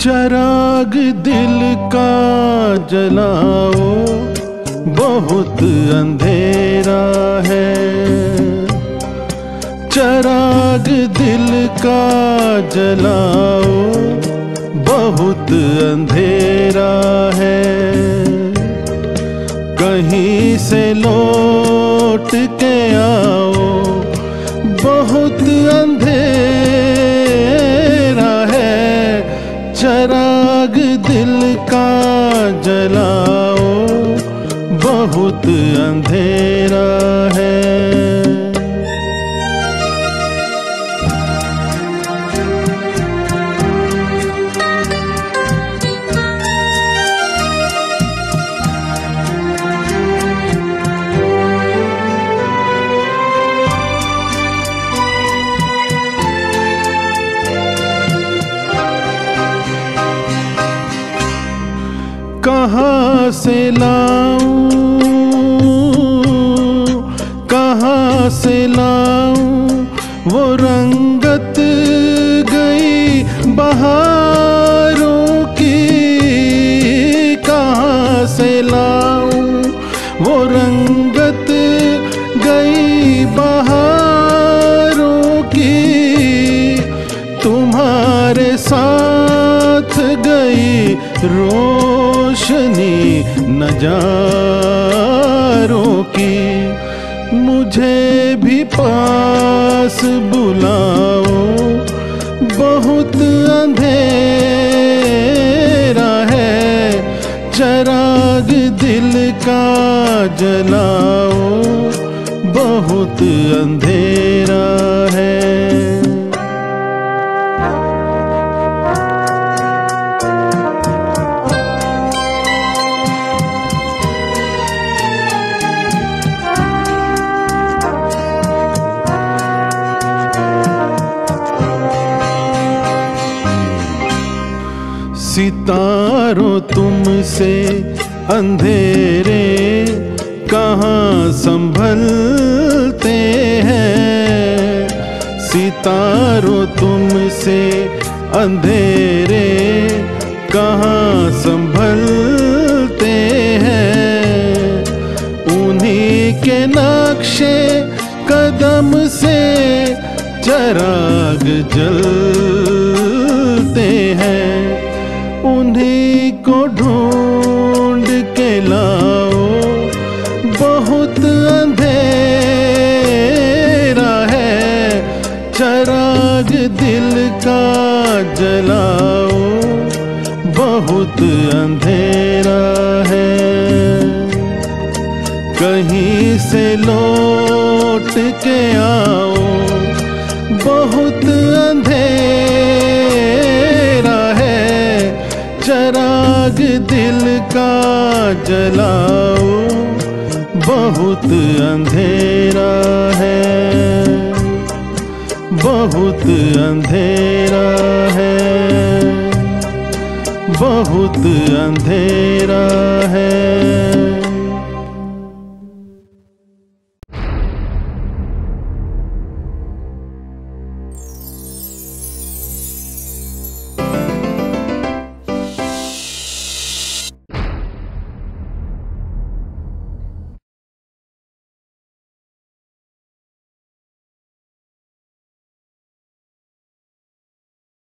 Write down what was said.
चराग दिल का जलाओ, बहुत अंधेरा है। चराग दिल का जलाओ, बहुत अंधेरा है। कहीं से लौट के आओ, बहुत अंधेरा बहुत अंधेरा है। कहाँ से लाऊं? रंगत गई बहारों की कहाँ से लाऊं? वो रंगत गई बहारों की तुम्हारे साथ गई रोशनी नजारों की। मुझे भी पास बुलाओ। बहुत अंधेरा है। चराग दिल का जलाओ। बहुत अंधेरा सितारों तुमसे अंधेरे कहाँ संभलते हैं? सितारों तुमसे अंधेरे कहाँ संभलते हैं? उन्हीं के नक्शे कदम से चराग जलते हैं। ढूंढ के लाओ। बहुत अंधेरा है। चराग दिल का जलाओ। बहुत अंधेरा है। कहीं से लौट के आओ। बहुत अंधेरा चराग दिल का जलाओ बहुत अंधेरा है। बहुत अंधेरा है। बहुत अंधेरा है।